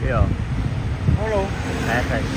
Yeah. Hello. Perfect.